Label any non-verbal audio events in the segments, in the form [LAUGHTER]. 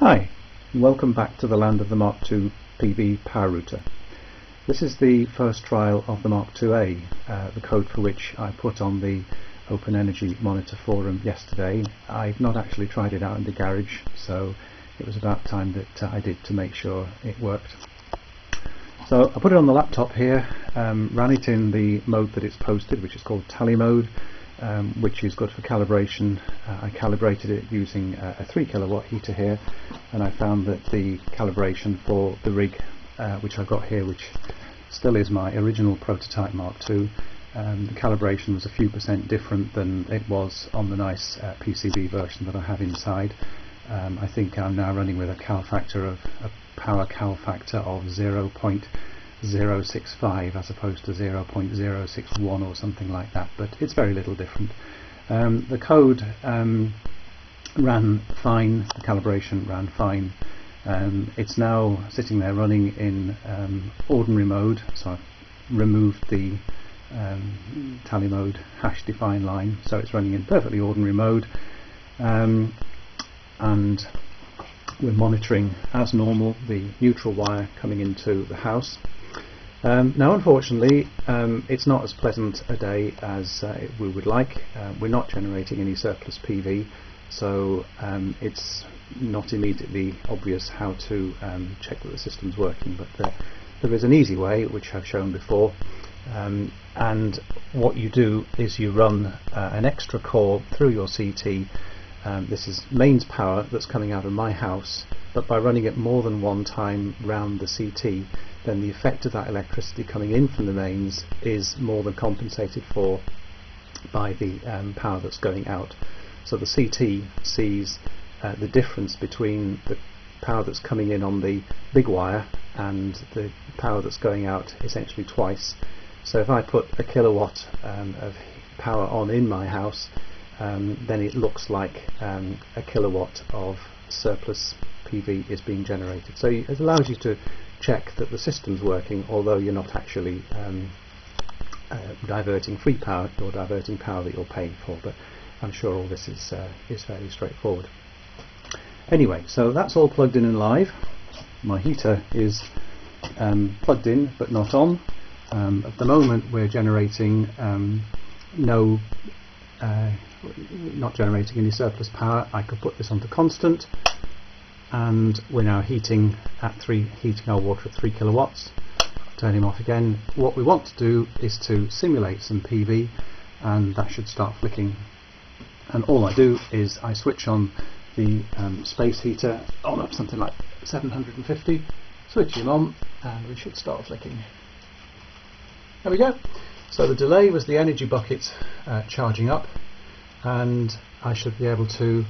Hi, welcome back to the land of the Mark II PV power router. This is the first trial of the Mark IIA, uh, the code for which I put on the Open Energy Monitor forum yesterday. I've not actually tried it out in the garage, so it was about time that uh, I did to make sure it worked. So I put it on the laptop here, um, ran it in the mode that it's posted, which is called tally mode, um, which is good for calibration. Uh, I calibrated it using uh, a 3 kilowatt heater here and I found that the calibration for the rig uh, which I've got here which still is my original prototype Mark II um, the calibration was a few percent different than it was on the nice uh, PCB version that I have inside. Um, I think I'm now running with a cal factor of a power cal factor of 0. 0.065 as opposed to 0.061 or something like that but it's very little different. Um, the code um, ran fine the calibration ran fine. Um, it's now sitting there running in um, ordinary mode so I've removed the um, tally mode hash define line so it's running in perfectly ordinary mode. Um, and we're monitoring as normal the neutral wire coming into the house um, now unfortunately um, it's not as pleasant a day as uh, we would like. Uh, we're not generating any surplus PV so um, it's not immediately obvious how to um, check that the system's working but there, there is an easy way which I've shown before um, and what you do is you run uh, an extra core through your CT um, this is mains power that's coming out of my house but by running it more than one time round the CT then the effect of that electricity coming in from the mains is more than compensated for by the um, power that's going out. So the CT sees uh, the difference between the power that's coming in on the big wire and the power that's going out essentially twice. So if I put a kilowatt um, of power on in my house, um, then it looks like um, a kilowatt of surplus PV is being generated. So it allows you to check that the system's working although you're not actually um, uh, diverting free power, you're diverting power that you're paying for but I'm sure all this is, uh, is fairly straightforward. Anyway, so that's all plugged in and live. My heater is um, plugged in but not on. Um, at the moment we're generating um, no uh, not generating any surplus power I could put this onto constant. And we're now heating at three heating our water at 3 kilowatts. Turn him off again. What we want to do is to simulate some PV and that should start flicking. And all I do is I switch on the um, space heater on up something like 750 switch him on and we should start flicking. There we go so the delay was the energy bucket uh, charging up and I should be able to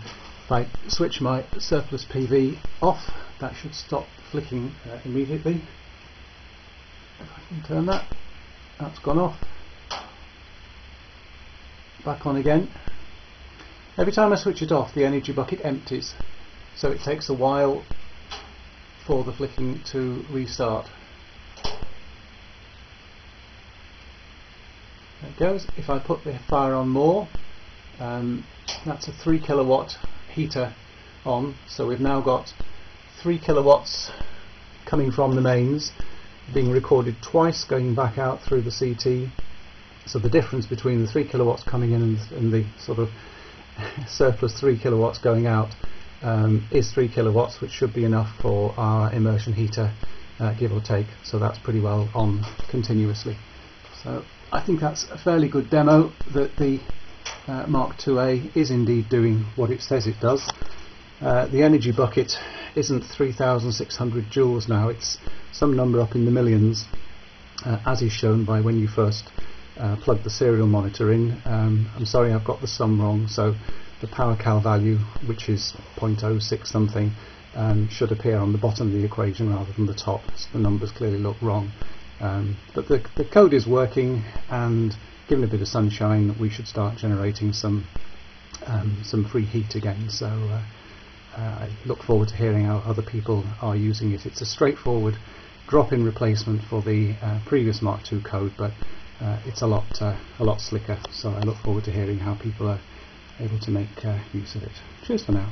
if I switch my surplus PV off, that should stop flicking uh, immediately. If I can turn that, that's gone off. Back on again. Every time I switch it off, the energy bucket empties, so it takes a while for the flicking to restart. Goes. If I put the fire on more, um, that's a 3 kilowatt heater on. So we've now got 3 kilowatts coming from the mains being recorded twice going back out through the CT so the difference between the 3 kilowatts coming in and, and the sort of [LAUGHS] surplus 3 kilowatts going out um, is 3 kilowatts which should be enough for our immersion heater uh, give or take. So that's pretty well on continuously. So I think that's a fairly good demo that the uh, Mark IIA is indeed doing what it says it does. Uh, the energy bucket isn't 3600 joules now, it's some number up in the millions, uh, as is shown by when you first uh, plug the serial monitor in. Um, I'm sorry I've got the sum wrong, so the power cal value, which is 0.06 something, um, should appear on the bottom of the equation rather than the top. So the numbers clearly look wrong. Um, but the, the code is working and given a bit of sunshine, we should start generating some um, some free heat again. So uh, uh, I look forward to hearing how other people are using it. It's a straightforward drop-in replacement for the uh, previous Mark II code, but uh, it's a lot uh, a lot slicker. So I look forward to hearing how people are able to make uh, use of it. Cheers for now.